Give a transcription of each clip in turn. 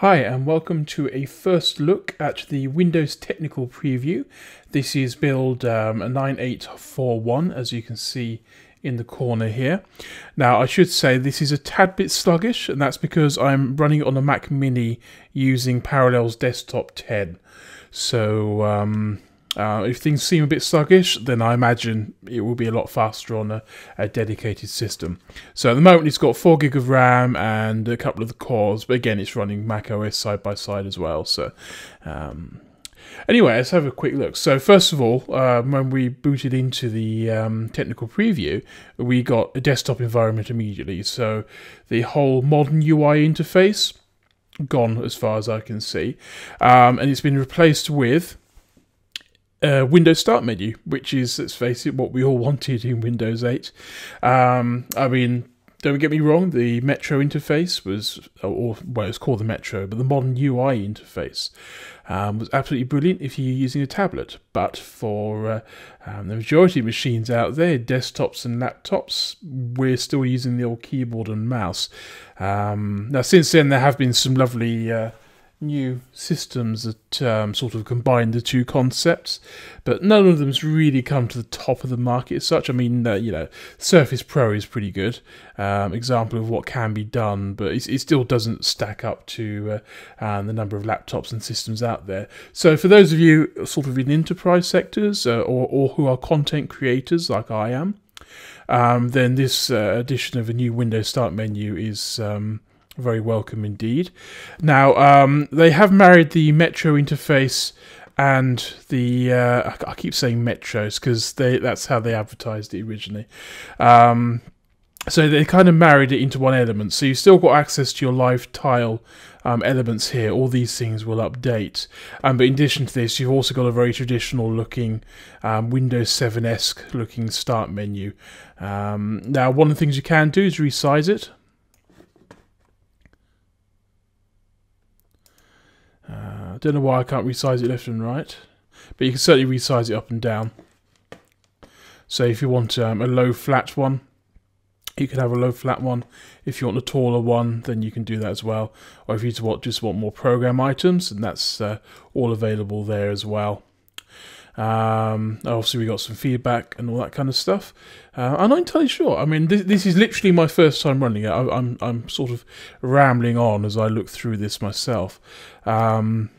Hi and welcome to a first look at the Windows Technical Preview. This is build um, 9841 as you can see in the corner here. Now I should say this is a tad bit sluggish and that's because I'm running on a Mac Mini using Parallels Desktop 10. So um, uh, if things seem a bit sluggish, then I imagine it will be a lot faster on a, a, dedicated system. So at the moment, it's got 4 gig of RAM and a couple of the cores, but again, it's running Mac OS side by side as well. So um, anyway, let's have a quick look. So first of all, uh, when we booted into the um, technical preview, we got a desktop environment immediately. So the whole modern UI interface gone as far as I can see, um, and it's been replaced with uh, Windows Start menu, which is, let's face it, what we all wanted in Windows 8. Um, I mean, don't get me wrong, the Metro interface was, or well, it's called the Metro, but the modern UI interface um, was absolutely brilliant if you're using a tablet. But for uh, um, the majority of machines out there, desktops and laptops, we're still using the old keyboard and mouse. Um, now, since then, there have been some lovely uh, new systems that um, sort of combine the two concepts, but none of them's really come to the top of the market as such. I mean, uh, you know, Surface Pro is pretty good um, example of what can be done, but it, it still doesn't stack up to uh, um, the number of laptops and systems out there. So, for those of you sort of in enterprise sectors uh, or, or who are content creators like I am, um, then this uh, addition of a new Windows Start menu is um, very welcome indeed. Now, um, they have married the Metro interface and the uh, I keep saying Metros because that's how they advertised it originally. Um, so they kind of married it into one element. So you've still got access to your live tile um, elements here. All these things will update. Um, but in addition to this, you've also got a very traditional looking um, Windows 7 esque looking start menu. Um, now, one of the things you can do is resize it. Don't know why I can't resize it left and right, but you can certainly resize it up and down. So if you want um, a low flat one, you can have a low flat one. If you want a taller one, then you can do that as well. Or if you just want more program items, and that's uh, all available there as well. Um, obviously, we got some feedback and all that kind of stuff. Uh, I'm not entirely sure. I mean, this, this is literally my first time running it. I, am I'm, I'm sort of rambling on as I look through this myself. Um,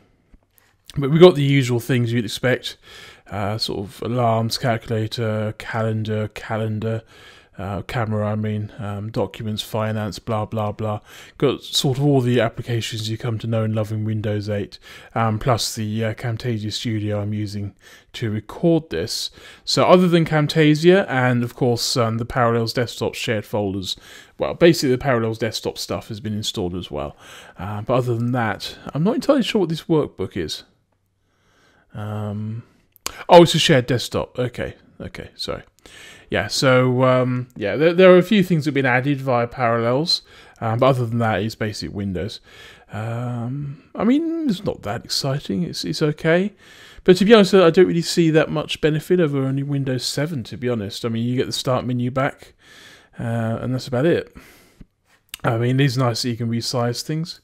but we got the usual things you'd expect. Uh, sort of alarms, calculator, calendar, calendar, uh, camera, I mean, um, documents, finance, blah, blah, blah. Got sort of all the applications you come to know and love in Windows 8, um, plus the uh, Camtasia Studio I'm using to record this. So, other than Camtasia and, of course, um, the Parallels Desktop shared folders, well, basically the Parallels Desktop stuff has been installed as well. Uh, but other than that, I'm not entirely sure what this workbook is. Um, oh, it's a shared desktop. Okay, okay, sorry yeah, so um, yeah, there, there, are a few things that have been added via Parallels, um, but other than that, it's basic Windows. Um, I mean, it's not that exciting. It's it's okay, but to be honest, I don't really see that much benefit over only Windows 7. To be honest, I mean, you get the Start menu back, uh, and that's about it. I mean, it is nice that you can resize things,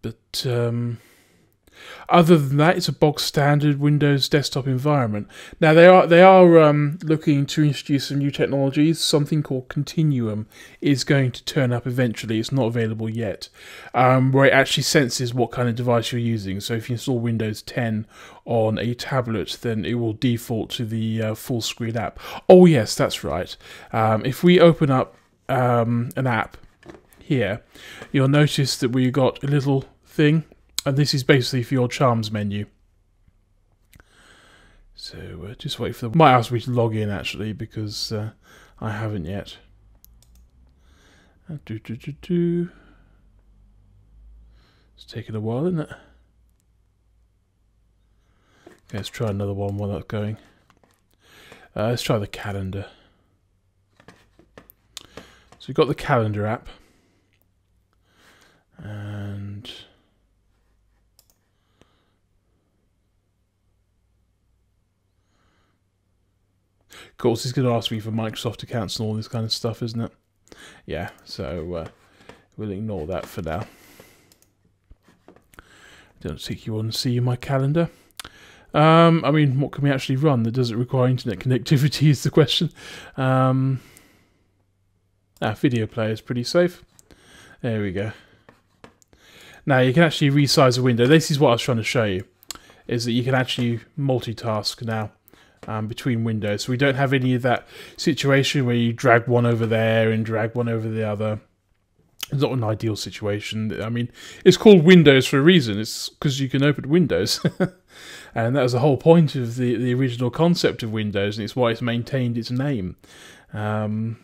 but um, other than that, it's a bog standard Windows desktop environment. Now they are they are um, looking to introduce some new technologies. Something called Continuum is going to turn up eventually. It's not available yet, um, where it actually senses what kind of device you're using. So if you install Windows 10 on a tablet, then it will default to the uh, full screen app. Oh yes, that's right. Um, if we open up um, an app here, you'll notice that we got a little thing and this is basically for your charms menu. So uh, just wait for the. Might ask me to log in actually because uh, I haven't yet. Uh, do, do, do, do. It's taking a while, isn't it? Okay, let's try another one while that's going. Uh, let's try the calendar. So we've got the calendar app. Course, he's going to ask me for Microsoft accounts and all this kind of stuff, isn't it? Yeah, so uh, we'll ignore that for now. Don't think you want to see my calendar. Um, I mean, what can we actually run that doesn't require internet connectivity is the question. Um, ah, video player is pretty safe. There we go. Now you can actually resize a window. This is what I was trying to show you, is that you can actually multitask now um, between windows. So we don't have any of that situation where you drag one over there and drag one over the other. It's not an ideal situation. I mean, it's called Windows for a reason. It's because you can open Windows. and that was the whole point of the, the original concept of Windows, and it's why it's maintained its name. Um,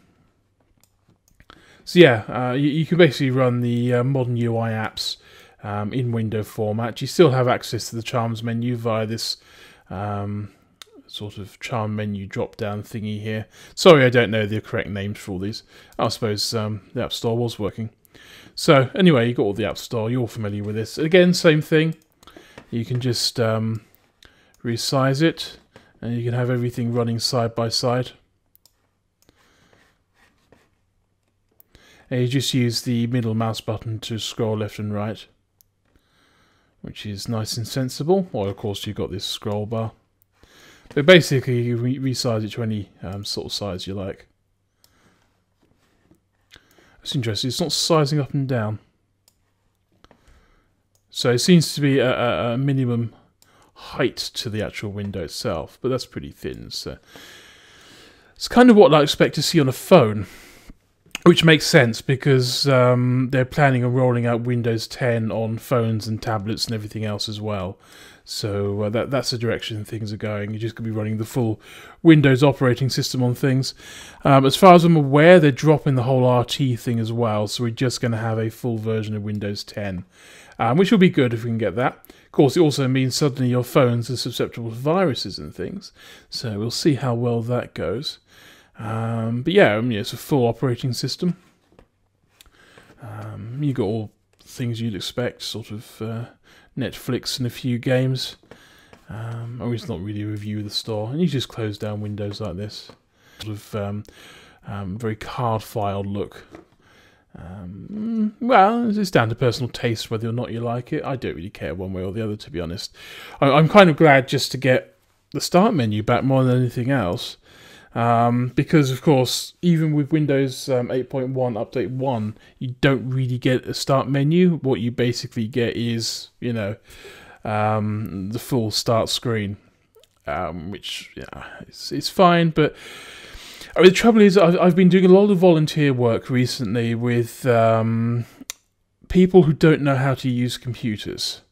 so yeah, uh, you, you, can basically run the uh, modern UI apps um, in window format. You still have access to the Charms menu via this um, sort of charm menu drop down thingy here. Sorry, I don't know the correct names for all these. I suppose um, the App Store was working. So anyway, you got all the App Store. You're familiar with this. Again, same thing. You can just um, resize it, and you can have everything running side by side. And you just use the middle mouse button to scroll left and right, which is nice and sensible. Or of course, you've got this scroll bar. But basically, you re resize it to any um, sort of size you like. That's interesting. It's not sizing up and down. So it seems to be a, a, minimum height to the actual window itself, but that's pretty thin. So it's kind of what I expect to see on a phone, which makes sense because um, they're planning on rolling out Windows 10 on phones and tablets and everything else as well. So uh, that that's the direction things are going. You're just going to be running the full Windows operating system on things. Um, as far as I'm aware, they're dropping the whole RT thing as well. So we're just going to have a full version of Windows 10, um, which will be good if we can get that. Of course, it also means suddenly your phones are susceptible to viruses and things. So we'll see how well that goes. Um, but yeah, I mean, it's a full operating system. Um, you got all things you'd expect, sort of. Uh, Netflix and a few games. Um, oh, it's not really a review of the store. And you just close down windows like this. Sort of um, um, very card filed look. Um, well, it's down to personal taste whether or not you like it. I don't really care one way or the other, to be honest. I, I'm kind of glad just to get the start menu back more than anything else. Um, because of course, even with Windows um, 8.1 Update 1, you don't really get a start menu. What you basically get is, you know, um, the full start screen, um, which yeah, it's, it's fine. But I mean, the trouble is, I've, I've been doing a lot of volunteer work recently with um, people who don't know how to use computers.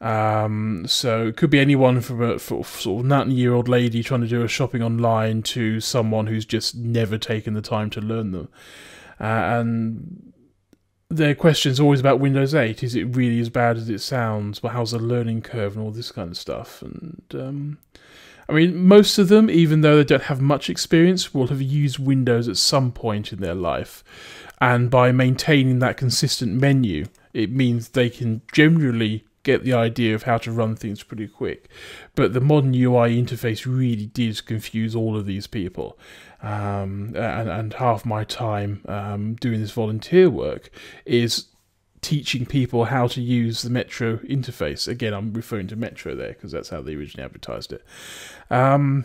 Um, so it could be anyone from a sort of 90 year old lady trying to do a shopping online to someone who's just never taken the time to learn them. Uh, and their questions always about Windows 8. Is it really as bad as it sounds? But how's the learning curve and all this kind of stuff? And um, I mean, most of them, even though they don't have much experience, will have used Windows at some point in their life. And by maintaining that consistent menu, it means they can generally get the idea of how to run things pretty quick. But the modern UI interface really did confuse all of these people. Um, and, and half my time um, doing this volunteer work is teaching people how to use the Metro interface. Again, I'm referring to Metro there because that's how they originally advertised it. Um,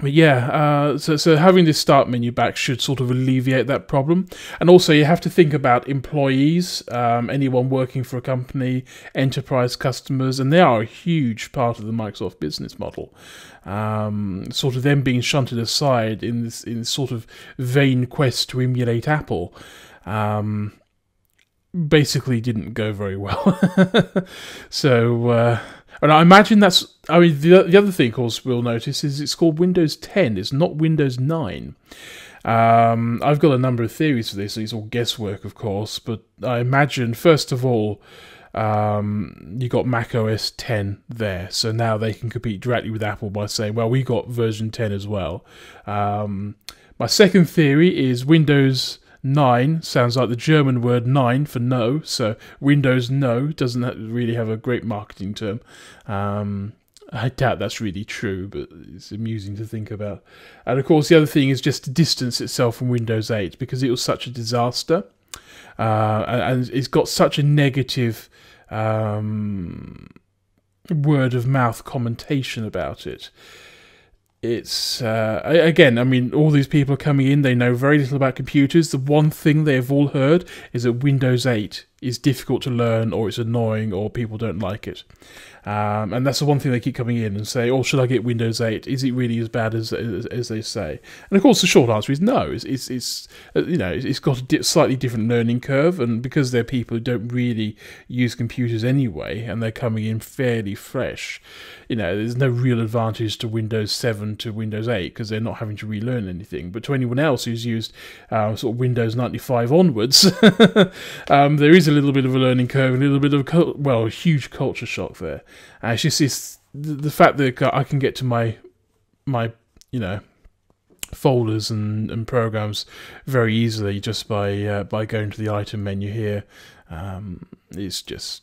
but yeah, uh, so so having this start menu back should sort of alleviate that problem. And also, you have to think about employees, um, anyone working for a company, enterprise customers, and they are a huge part of the Microsoft business model. Um, sort of them being shunted aside in this in this sort of vain quest to emulate Apple. Um, basically didn't go very well. so. Uh, and I imagine that's. I mean, the, the other thing, of course, we'll notice is it's called Windows 10. It's not Windows 9. Um, I've got a number of theories for this. It's all guesswork, of course, but I imagine first of all, um, you got Mac OS 10 there, so now they can compete directly with Apple by saying, "Well, we got version 10 as well." Um, my second theory is Windows 9 sounds like the German word nein for no, so Windows No doesn't really have a great marketing term. Um, I doubt that's really true, but it's amusing to think about. And of course, the other thing is just to distance itself from Windows 8 because it was such a disaster. Uh, and it's got such a negative um, word of mouth commentation about it. It's uh, again, I mean, all these people are coming in. They know very little about computers. The one thing they've all heard is that Windows 8 is difficult to learn, or it's annoying, or people don't like it. Um, and that's the one thing they keep coming in and say, "Oh, should I get Windows 8? Is it really as bad as as, as they say?" And of course, the short answer is no. It's it's, it's uh, you know it's got a di- slightly different learning curve, and because they're people who don't really use computers anyway, and they're coming in fairly fresh, you know, there's no real advantage to Windows 7 to Windows 8 because they're not having to relearn anything. But to anyone else who's used uh, sort of Windows 95 onwards, um, there is a little bit of a learning curve, a little bit of a, well, a huge culture shock there. And it's just this, the fact that I can get to my my you know folders and, and programs very easily just by uh, by going to the item menu here. Um, it's just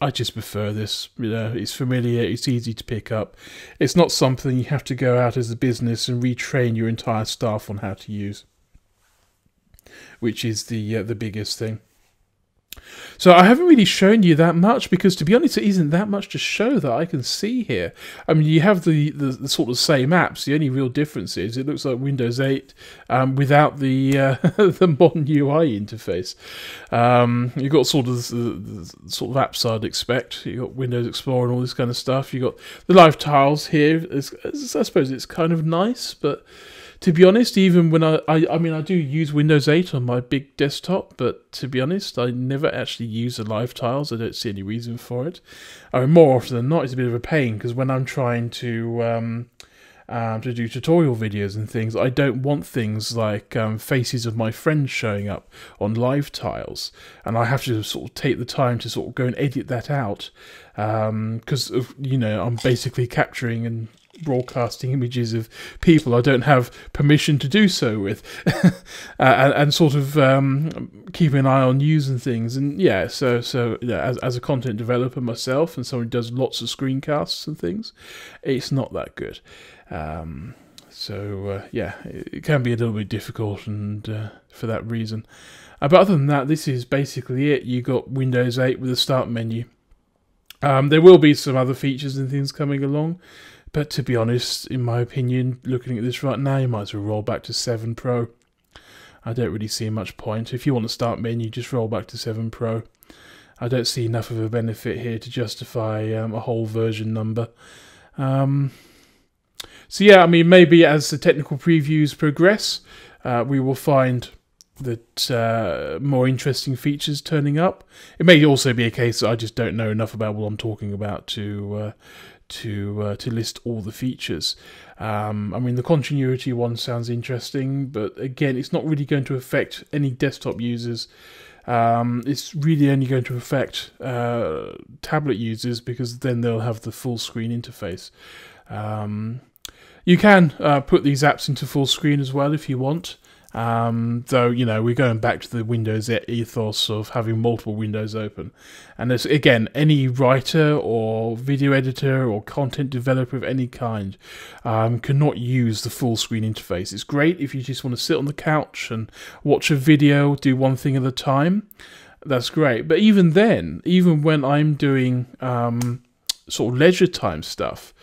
I just prefer this. You know, it's familiar, it's easy to pick up. It's not something you have to go out as a business and retrain your entire staff on how to use, which is the uh, the biggest thing. So I haven't really shown you that much because, to be honest, it isn't that much to show that I can see here. I mean, you have the, the, the sort of same apps. The only real difference is it looks like Windows 8 um, without the uh, the modern UI interface. Um, you've got sort of the, the, sort of apps I'd expect. You've got Windows Explorer and all this kind of stuff. You've got the live tiles here. It's, I suppose it's kind of nice, but to be honest, even when I, I, I mean, I do use Windows 8 on my big desktop, but to be honest, I never actually use the live tiles. I don't see any reason for it. I mean, more often than not, it's a bit of a pain because when I'm trying to um, um, to do tutorial videos and things, I don't want things like um, faces of my friends showing up on live tiles, and I have to sort of take the time to sort of go and edit that out because um, you know I'm basically capturing and broadcasting images of people I don't have permission to do so with, uh, and, and, sort of um, keep an eye on news and things. And yeah, so so yeah, as as a content developer myself and someone who does lots of screencasts and things, it's not that good. Um, so uh, yeah, it, it, can be a little bit difficult, and uh, for that reason. Uh, but other than that, this is basically it. You got Windows 8 with a start menu. Um, there will be some other features and things coming along. But to be honest, in my opinion, looking at this right now, you might as well roll back to 7 Pro. I don't really see much point. If you want to start menu, just roll back to 7 Pro. I don't see enough of a benefit here to justify um, a whole version number. Um, so yeah, I mean, maybe as the technical previews progress, uh, we will find that uh, more interesting features turning up. It may also be a case that I just don't know enough about what I'm talking about to uh, to uh, to list all the features. Um, I mean, the continuity one sounds interesting, but again, it's not really going to affect any desktop users. Um, it's really only going to affect uh, tablet users because then they'll have the full screen interface. Um, you can uh, put these apps into full screen as well if you want. Um, though you know we're going back to the Windows ethos of having multiple windows open, and there's again any writer or video editor or content developer of any kind um, cannot use the full screen interface. It's great if you just want to sit on the couch and watch a video, do one thing at a time. That's great, but even then, even when I'm doing um, sort of leisure time stuff.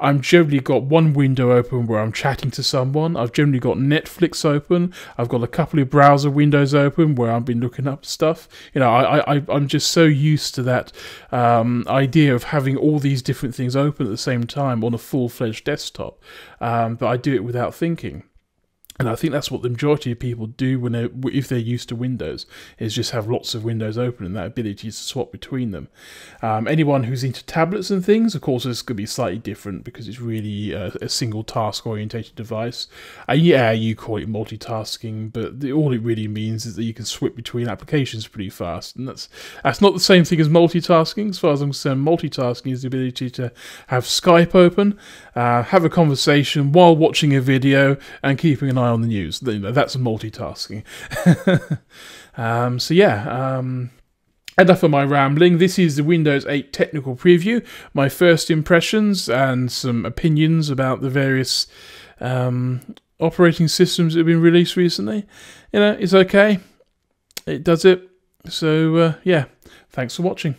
I'm generally got one window open where I'm chatting to someone. I've generally got Netflix open. I've got a couple of browser windows open where I've been looking up stuff. You know, I, I I'm just so used to that um, idea of having all these different things open at the same time on a full fledged desktop. Um, but I do it without thinking. And I think that's what the majority of people do when they if they're used to Windows, is just have lots of windows open and that ability to swap between them. Um, anyone who's into tablets and things, of course, going to be slightly different because it's really a, a single task orientated device. Uh, yeah, you call it multitasking, but the, all it really means is that you can switch between applications pretty fast, and that's that's not the same thing as multitasking. As far as I'm concerned, multitasking is the ability to have Skype open, uh, have a conversation while watching a video, and keeping an eye on the news. That's multitasking. um, so yeah. Um, enough of my rambling. This is the Windows 8 technical preview, my first impressions and some opinions about the various um, operating systems that have been released recently. You know, it's okay. It does it. So, uh, yeah, thanks for watching.